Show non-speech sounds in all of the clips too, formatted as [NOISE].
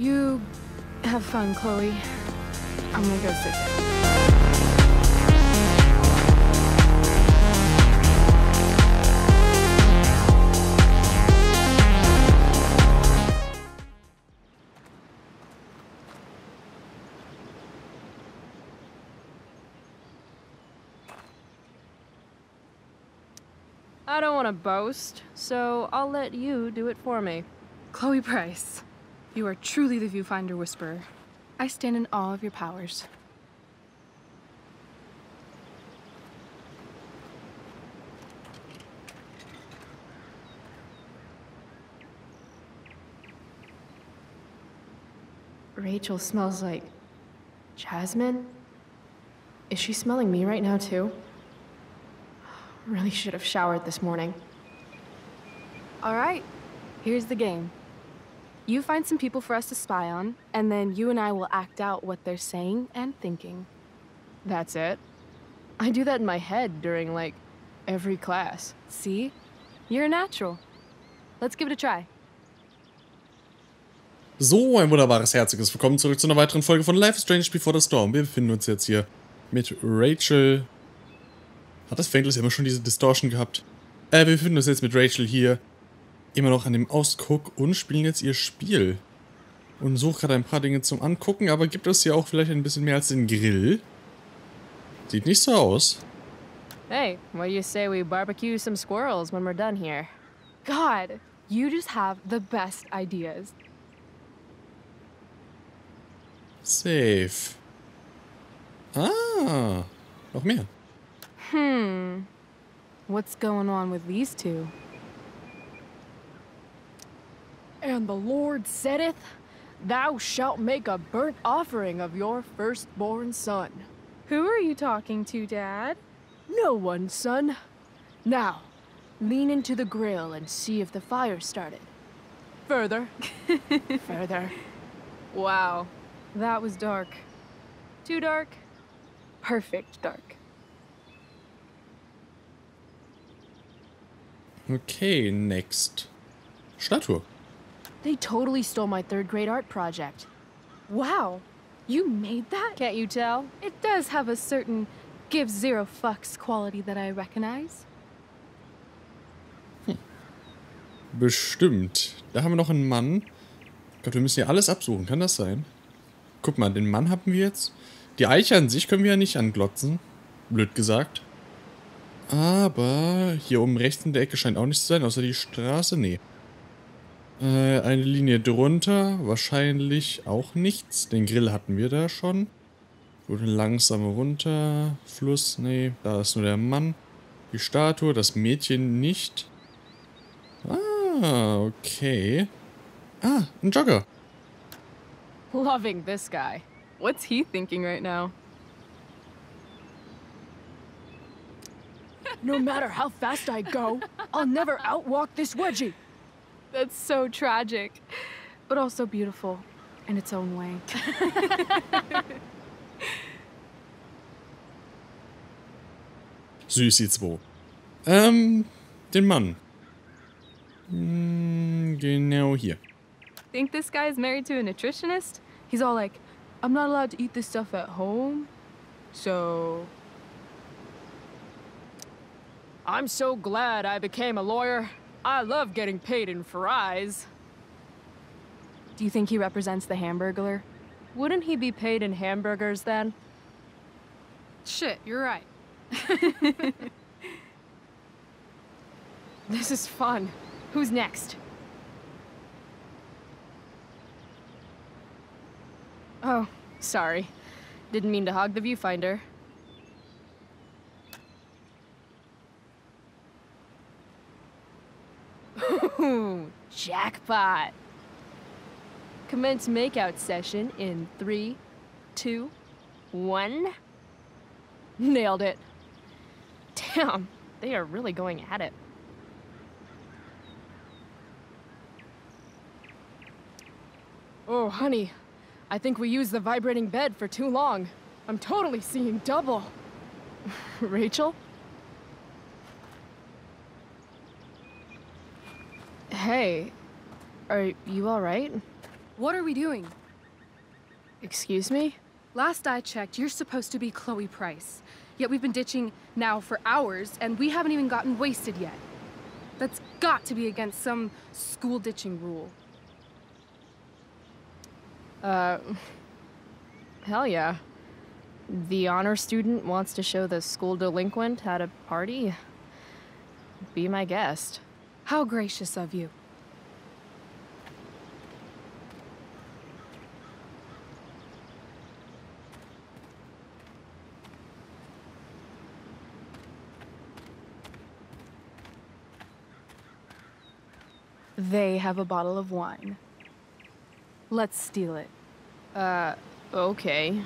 You have fun, Chloe. I'm gonna go sit down. I don't want to boast, so I'll let you do it for me. Chloe Price, you are truly the viewfinder whisperer. I stand in awe of your powers. Rachel smells like jasmine. Is she smelling me right now, too? Really should have showered this morning. All right, here's the game. You find some people for us to spy on, and then you and I will act out what they're saying and thinking. That's it? I do that in my head during, like, every class. See? You're a natural. Let's give it a try. So, ein wunderbares, herzliches Willkommen zurück zu einer weiteren Folge von Life is Strange Before the Storm. Wir befinden uns jetzt hier mit Rachel. Hat das Faintless immer schon diese Distortion gehabt? Äh, wir befinden uns jetzt mit Rachel hier immer noch an dem Ausguck und spielen jetzt ihr Spiel. Und suche gerade ein paar Dinge zum Angucken, aber gibt es hier auch vielleicht ein bisschen mehr als den Grill? Sieht nicht so aus. Hey, what do you say we barbecue some squirrels when we're done here? God, you just have the best ideas. Safe. Ah, noch mehr. Hmm. What's going on with these two? And the Lord saith, Thou shalt make a burnt offering of your firstborn son. Who are you talking to, Dad? No one, son. Now, lean into the grill and see if the fire started. Further. [LAUGHS] Further. Wow, that was dark. Too dark? Perfect dark. Okay, next. Statue. They totally stole my third grade art project. Wow, you made that? Can't you tell? It does have a certain give zero fucks quality that I recognize. Bestimmt. Da haben wir noch einen Mann. Gott, wir müssen hier alles absuchen. Kann das sein? Guck mal, den Mann haben wir jetzt. Die Eiche an sich können wir ja nicht anglotzen. Blöd gesagt. Aber hier oben rechts in der Ecke scheint auch nichts zu sein, außer die Straße. Nee. Äh, eine Linie drunter. Wahrscheinlich auch nichts. Den Grill hatten wir da schon. Gut, langsam runter. Fluss, nee. Da ist nur der Mann. Die Statue, das Mädchen nicht. Ah, okay. Ah, ein Jogger. Loving this guy. What's he thinking right now? No matter how fast I go, I'll never outwalk this wedgie. That's so tragic, but also beautiful in its own way. Süßi 2. Ähm, den Mann. Hm, genau hier. Think this guy's married to a nutritionist? He's all like, I'm not allowed to eat this stuff at home, so. I'm so glad I became a lawyer. I love getting paid in fries. Do you think he represents the Hamburglar? Wouldn't he be paid in hamburgers then? Shit, you're right. [LAUGHS] This is fun. Who's next? Oh, sorry. Didn't mean to hog the viewfinder. Ooh, jackpot. Commence makeout session in three, two, one. Nailed it. Damn, they are really going at it. Oh, honey, I think we used the vibrating bed for too long. I'm totally seeing double. [LAUGHS] Rachel? Hey, are you alright? What are we doing? Excuse me? Last I checked, you're supposed to be Chloe Price. Yet we've been ditching now for hours, and we haven't even gotten wasted yet. That's got to be against some school ditching rule. Uh, hell yeah. The honor student wants to show the school delinquent at a party? Be my guest. How gracious of you. They have a bottle of wine. Let's steal it. Uh, okay.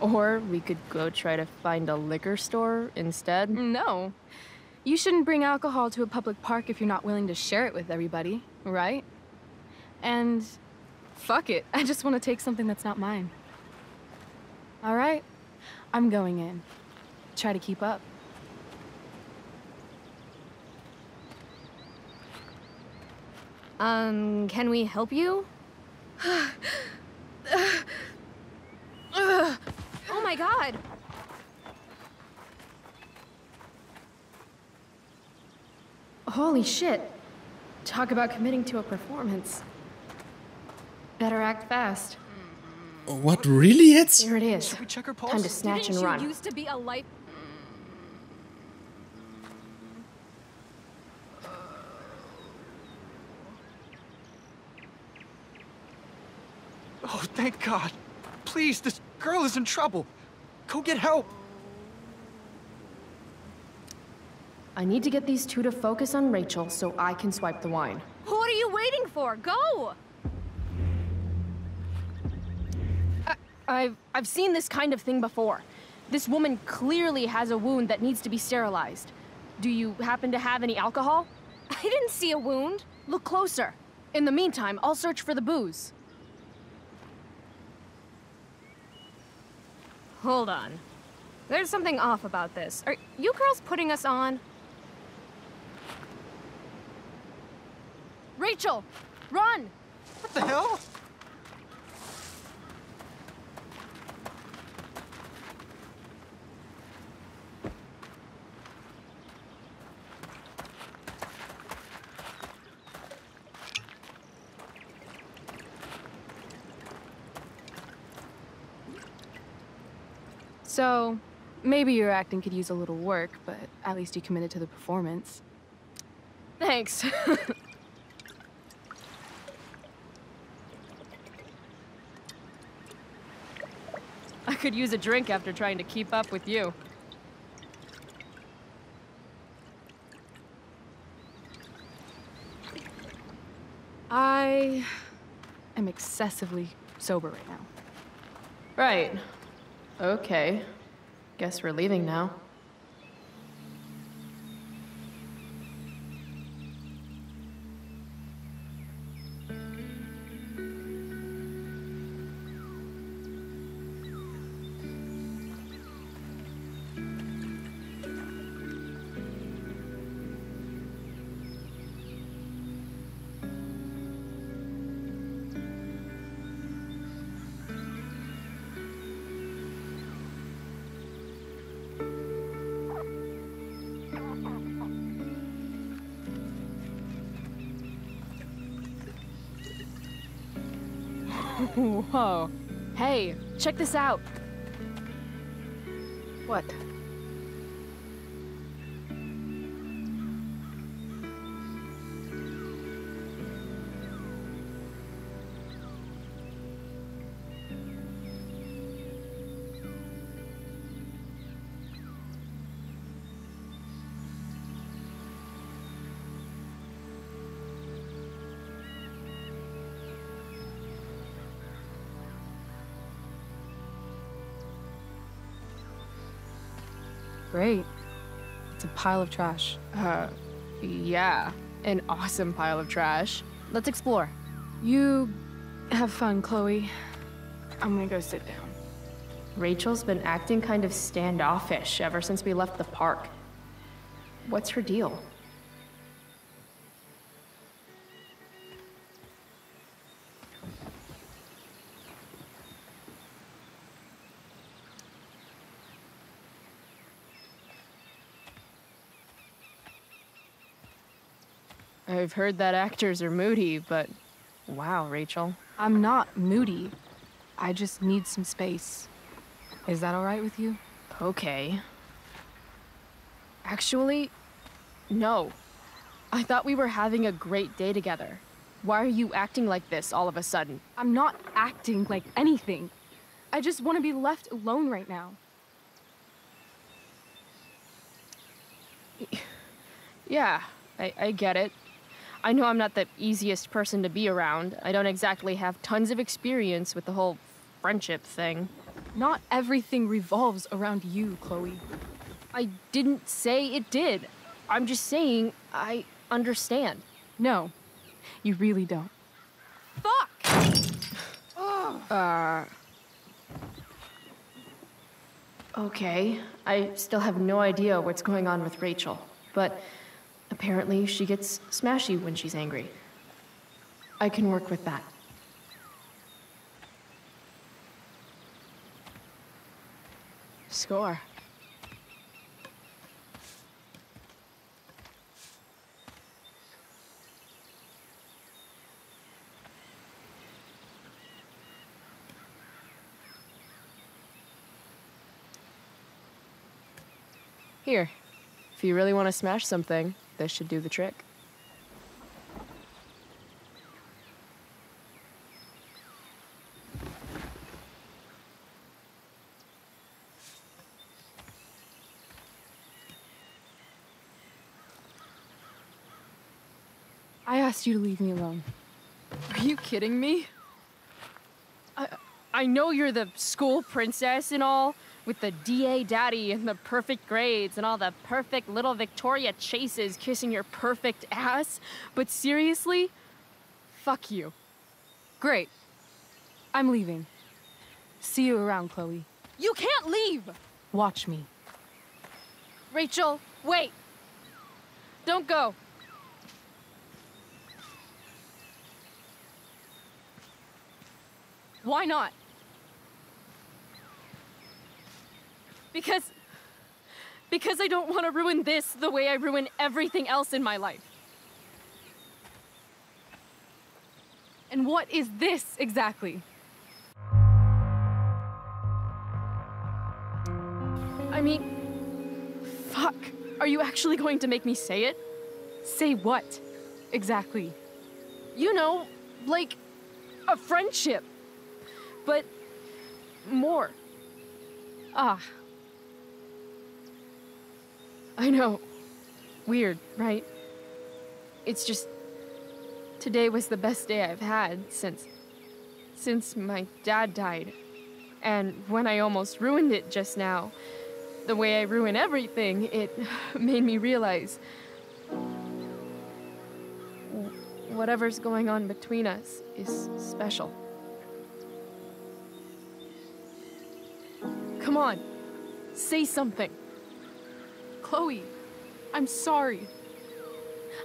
Or we could go try to find a liquor store instead. No. You shouldn't bring alcohol to a public park if you're not willing to share it with everybody, right? And fuck it, I just want to take something that's not mine. All right, I'm going in. Try to keep up. Um, can we help you? [SIGHS] oh my god! Holy shit. Talk about committing to a performance. Better act fast. What, really jetzt? Here it is. Should we check her pulse? Time to snatch Didn't and you run. used to be a life? Oh, thank God. Please, this girl is in trouble. Go get help. I need to get these two to focus on Rachel so I can swipe the wine. What are you waiting for? Go! I've I've seen this kind of thing before. This woman clearly has a wound that needs to be sterilized. Do you happen to have any alcohol? [LAUGHS] I didn't see a wound. Look closer. In the meantime, I'll search for the booze. Hold on. There's something off about this. Are you girls putting us on? Rachel, run! What the hell? So, maybe your acting could use a little work, but at least you committed to the performance. Thanks. [LAUGHS] could use a drink after trying to keep up with you. I am excessively sober right now. Right. Okay. Guess we're leaving now. [LAUGHS] Whoa. Hey, check this out. What? Great. It's a pile of trash. Uh, yeah. An awesome pile of trash. Let's explore. You have fun, Chloe. I'm gonna go sit down. Rachel's been acting kind of standoffish ever since we left the park. What's her deal? I've heard that actors are moody, but wow, Rachel. I'm not moody. I just need some space. Is that all right with you? Okay. Actually, no. I thought we were having a great day together. Why are you acting like this all of a sudden? I'm not acting like anything. I just want to be left alone right now. Yeah, I, I get it. I know I'm not the easiest person to be around. I don't exactly have tons of experience with the whole friendship thing. Not everything revolves around you, Chloe. I didn't say it did. I'm just saying I understand. No, you really don't. Fuck! [SIGHS] Uh. Okay, I still have no idea what's going on with Rachel, but apparently she gets smashy when she's angry. I can work with that. Score. Here, if you really want to smash something, this should do the trick. I asked you to leave me alone. Are you kidding me? I, I know you're the school princess and all, with the DA daddy and the perfect grades and all the perfect little Victoria Chases kissing your perfect ass, but seriously, fuck you. Great. I'm leaving. See you around, Chloe. You can't leave! Watch me. Rachel, wait! Don't go. Why not? Because. Because I don't want to ruin this the way I ruin everything else in my life. And what is this exactly? I mean. Fuck. Are you actually going to make me say it? Say what? Exactly. You know, like a friendship. But more. Ah, I know. Weird, right? It's just. Today was the best day I've had since. since my dad died. And when I almost ruined it just now, the way I ruin everything, it [LAUGHS] made me realize. Whatever's going on between us is special. Come on, say something. Chloe, I'm sorry.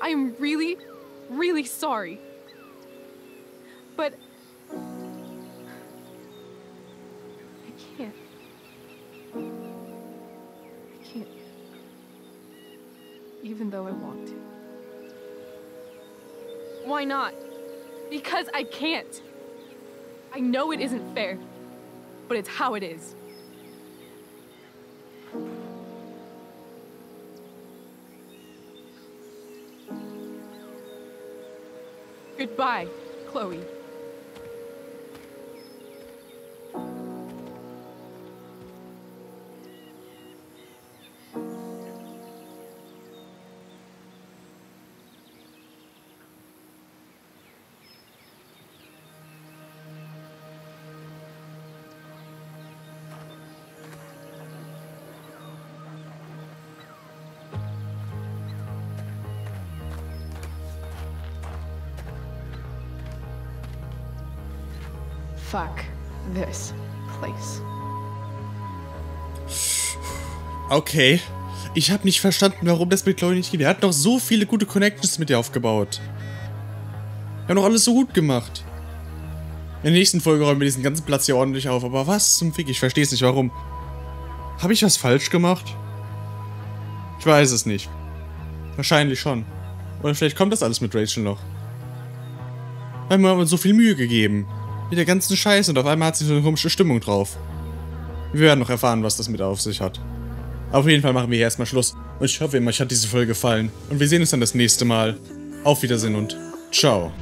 I am really, really sorry. But. I can't. I can't. Even though I want to. Why not? Because I can't. I know it isn't fair, but it's how it is. Goodbye, Chloe. Fuck this place. Okay. Ich habe nicht verstanden, warum das mit Chloe nicht geht. Wir hatten doch so viele gute Connections mit ihr aufgebaut. Wir haben doch alles so gut gemacht. In der nächsten Folge räumen wir diesen ganzen Platz hier ordentlich auf. Aber was zum Fick? Ich verstehe es nicht, warum. Habe ich was falsch gemacht? Ich weiß es nicht. Wahrscheinlich schon. Oder vielleicht kommt das alles mit Rachel noch. Weil wir haben uns so viel Mühe gegeben. Mit der ganzen Scheiße und auf einmal hat sie so eine komische Stimmung drauf. Wir werden noch erfahren, was das mit auf sich hat. Auf jeden Fall machen wir hier erstmal Schluss. Und ich hoffe, euch hat diese Folge gefallen. Und wir sehen uns dann das nächste Mal. Auf Wiedersehen und ciao.